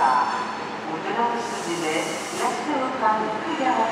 お手の筋で東をくかう福山